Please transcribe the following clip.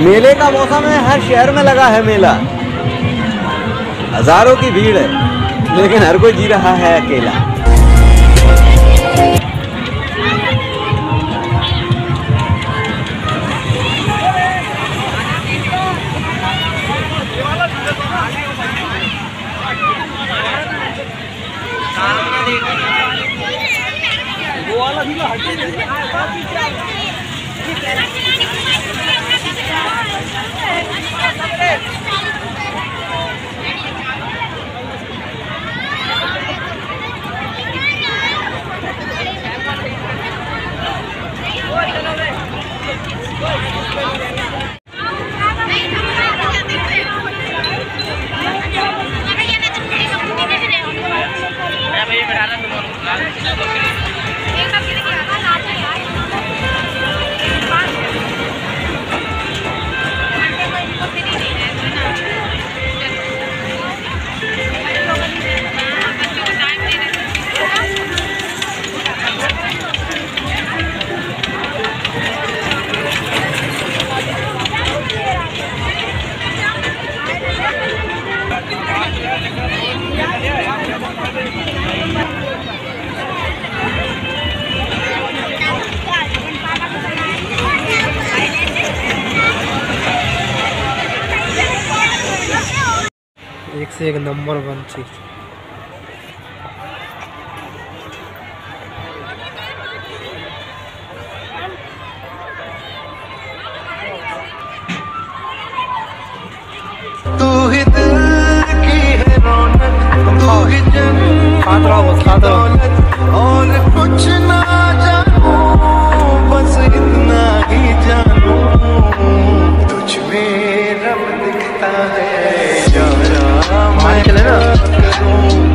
मेले? का मौसम है, हर शहर में लगा है मेला। हज़ारों की भीड़ है, लेकिन हर कोई जी रहा है अकेला। एक से एक नंबर वन चीज़। Money killing up.